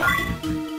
はい。